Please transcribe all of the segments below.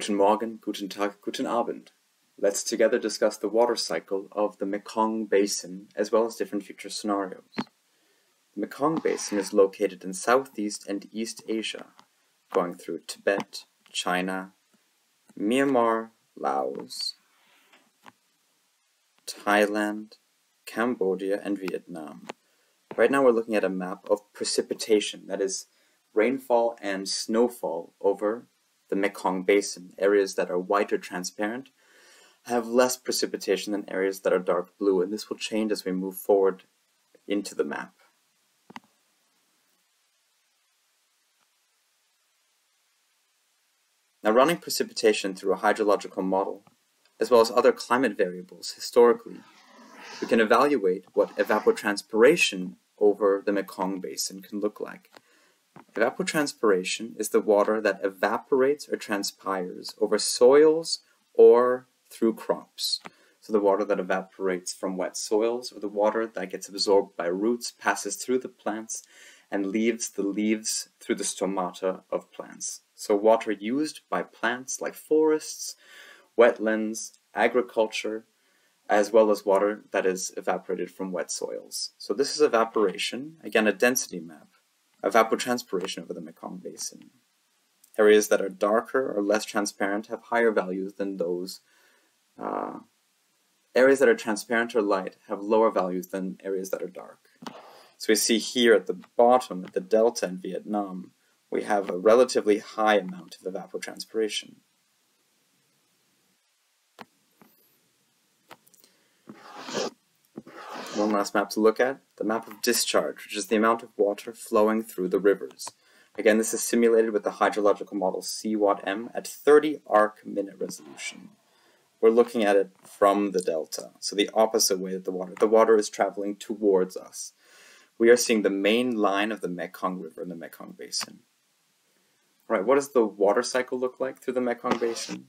Guten Morgen, Guten Tag, Guten Abend. Let's together discuss the water cycle of the Mekong Basin as well as different future scenarios. The Mekong Basin is located in Southeast and East Asia, going through Tibet, China, Myanmar, Laos, Thailand, Cambodia, and Vietnam. Right now we're looking at a map of precipitation, that is, rainfall and snowfall over the Mekong Basin. Areas that are white or transparent have less precipitation than areas that are dark blue, and this will change as we move forward into the map. Now running precipitation through a hydrological model, as well as other climate variables historically, we can evaluate what evapotranspiration over the Mekong Basin can look like. Evapotranspiration is the water that evaporates or transpires over soils or through crops. So the water that evaporates from wet soils or the water that gets absorbed by roots passes through the plants and leaves the leaves through the stomata of plants. So water used by plants like forests, wetlands, agriculture, as well as water that is evaporated from wet soils. So this is evaporation, again a density map evapotranspiration over the Mekong Basin. Areas that are darker or less transparent have higher values than those. Uh, areas that are transparent or light have lower values than areas that are dark. So we see here at the bottom, at the delta in Vietnam, we have a relatively high amount of evapotranspiration. One last map to look at, the map of discharge, which is the amount of water flowing through the rivers. Again, this is simulated with the hydrological model CWatM at 30 arc minute resolution. We're looking at it from the delta, so the opposite way that the water, the water is traveling towards us. We are seeing the main line of the Mekong River in the Mekong Basin. All right, what does the water cycle look like through the Mekong Basin?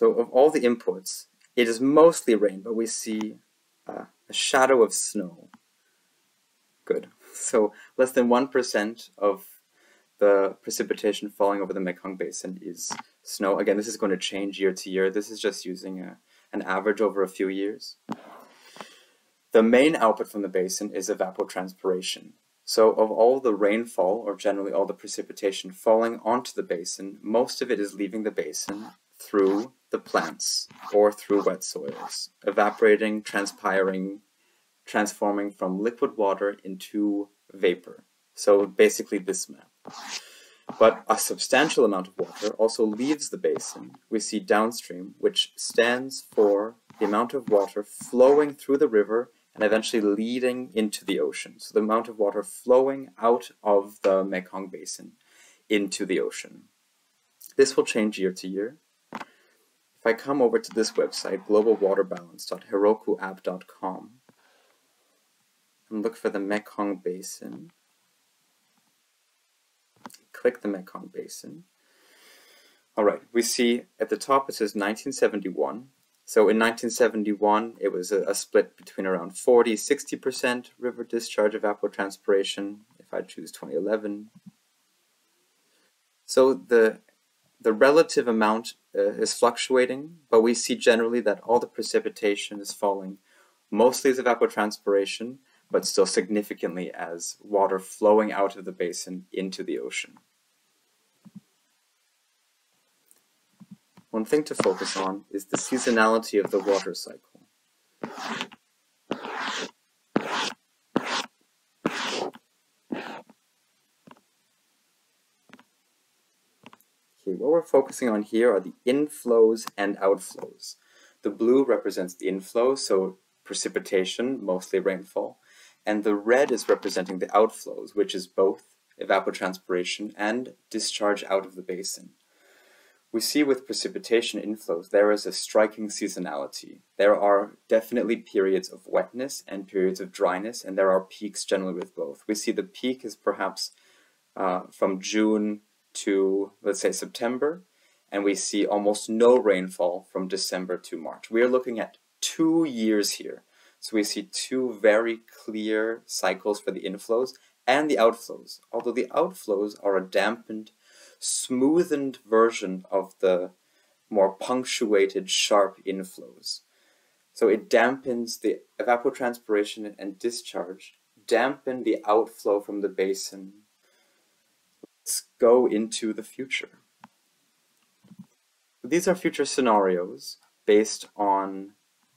So of all the inputs, it is mostly rain, but we see uh, a shadow of snow. Good. So less than 1% of the precipitation falling over the Mekong Basin is snow. Again, this is going to change year to year. This is just using a, an average over a few years. The main output from the basin is evapotranspiration. So of all the rainfall, or generally all the precipitation falling onto the basin, most of it is leaving the basin through the plants or through wet soils, evaporating, transpiring, transforming from liquid water into vapor. So basically this map. But a substantial amount of water also leaves the basin. We see downstream, which stands for the amount of water flowing through the river and eventually leading into the ocean. So the amount of water flowing out of the Mekong Basin into the ocean. This will change year to year. If I come over to this website, globalwaterbalance.herokuapp.com, and look for the Mekong Basin, click the Mekong Basin. All right, we see at the top it says 1971. So in 1971, it was a, a split between around 40, 60% river discharge of evapotranspiration, if I choose 2011. So the the relative amount Uh, is fluctuating, but we see generally that all the precipitation is falling mostly as evapotranspiration, but still significantly as water flowing out of the basin into the ocean. One thing to focus on is the seasonality of the water cycle. What we're focusing on here are the inflows and outflows. The blue represents the inflow, so precipitation, mostly rainfall, and the red is representing the outflows, which is both evapotranspiration and discharge out of the basin. We see with precipitation inflows there is a striking seasonality. There are definitely periods of wetness and periods of dryness, and there are peaks generally with both. We see the peak is perhaps uh, from June to, let's say, September, and we see almost no rainfall from December to March. We are looking at two years here. So we see two very clear cycles for the inflows and the outflows, although the outflows are a dampened, smoothened version of the more punctuated, sharp inflows. So it dampens the evapotranspiration and discharge, dampen the outflow from the basin. Go into the future. These are future scenarios based on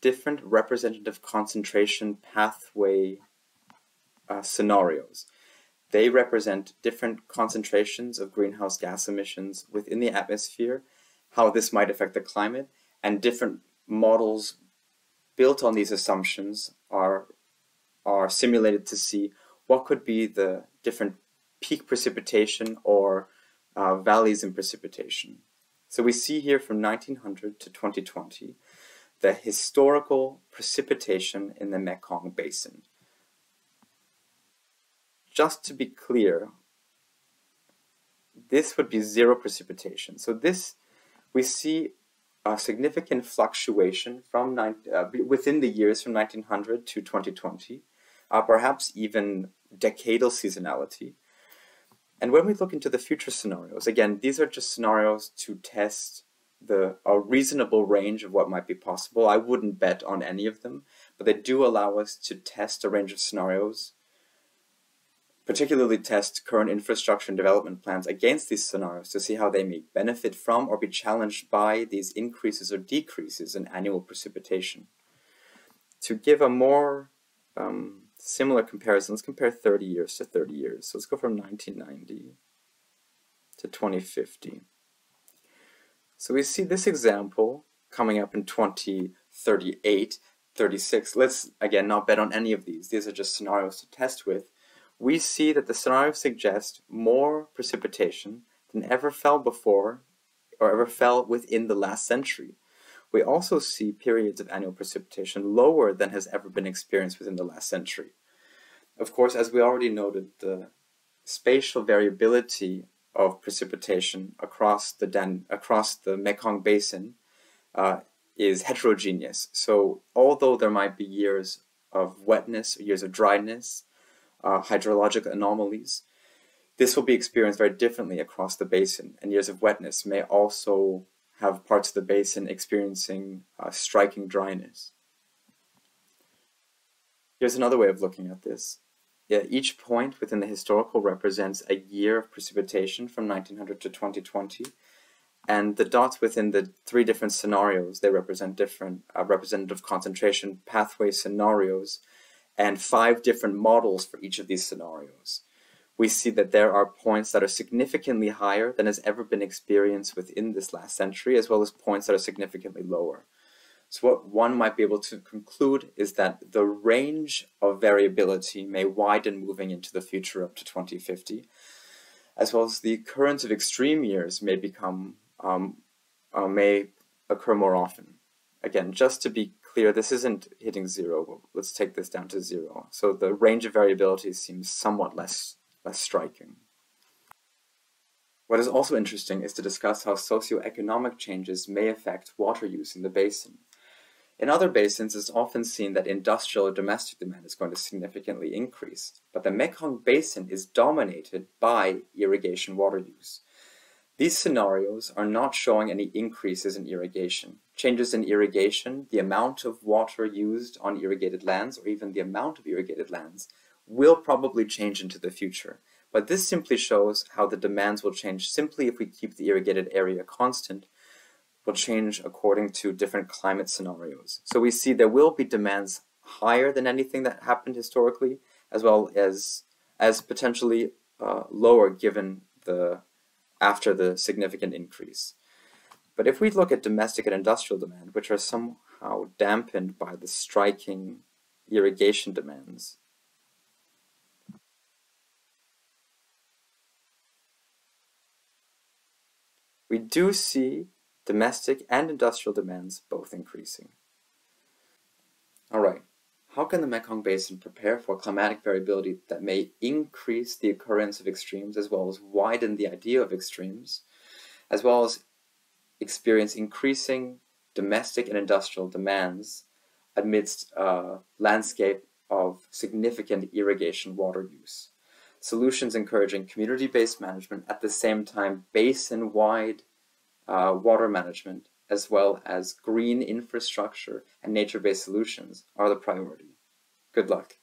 different representative concentration pathway uh, scenarios. They represent different concentrations of greenhouse gas emissions within the atmosphere, how this might affect the climate, and different models built on these assumptions are, are simulated to see what could be the different peak precipitation or uh, valleys in precipitation. So we see here from 1900 to 2020 the historical precipitation in the Mekong Basin. Just to be clear, this would be zero precipitation. So this, we see a significant fluctuation from uh, within the years from 1900 to 2020, uh, perhaps even decadal seasonality. And when we look into the future scenarios, again, these are just scenarios to test the a reasonable range of what might be possible. I wouldn't bet on any of them, but they do allow us to test a range of scenarios particularly test current infrastructure and development plans against these scenarios to see how they may benefit from or be challenged by these increases or decreases in annual precipitation. To give a more um, similar comparison, let's compare 30 years to 30 years. So let's go from 1990 to 2050. So we see this example coming up in 2038, 36. Let's, again, not bet on any of these. These are just scenarios to test with we see that the scenarios suggest more precipitation than ever fell before or ever fell within the last century. We also see periods of annual precipitation lower than has ever been experienced within the last century. Of course, as we already noted, the spatial variability of precipitation across the Dan across the Mekong Basin uh, is heterogeneous. So although there might be years of wetness, years of dryness, uh, hydrologic anomalies. This will be experienced very differently across the basin, and years of wetness may also have parts of the basin experiencing uh, striking dryness. Here's another way of looking at this. Each point within the historical represents a year of precipitation from 1900 to 2020, and the dots within the three different scenarios, they represent different uh, representative concentration pathway scenarios and five different models for each of these scenarios. We see that there are points that are significantly higher than has ever been experienced within this last century, as well as points that are significantly lower. So what one might be able to conclude is that the range of variability may widen moving into the future up to 2050, as well as the occurrence of extreme years may become um, uh, may occur more often. Again, just to be clear, this isn't hitting zero. Let's take this down to zero. So the range of variability seems somewhat less, less striking. What is also interesting is to discuss how socioeconomic changes may affect water use in the basin. In other basins, it's often seen that industrial or domestic demand is going to significantly increase, but the Mekong Basin is dominated by irrigation water use. These scenarios are not showing any increases in irrigation. Changes in irrigation, the amount of water used on irrigated lands, or even the amount of irrigated lands, will probably change into the future. But this simply shows how the demands will change simply if we keep the irrigated area constant, will change according to different climate scenarios. So we see there will be demands higher than anything that happened historically, as well as, as potentially uh, lower given the after the significant increase. But if we look at domestic and industrial demand, which are somehow dampened by the striking irrigation demands, we do see domestic and industrial demands both increasing. All right, how can the Mekong Basin prepare for climatic variability that may increase the occurrence of extremes as well as widen the idea of extremes, as well as experience increasing domestic and industrial demands amidst a landscape of significant irrigation water use. Solutions encouraging community-based management at the same time basin-wide uh, water management as well as green infrastructure and nature-based solutions are the priority. Good luck.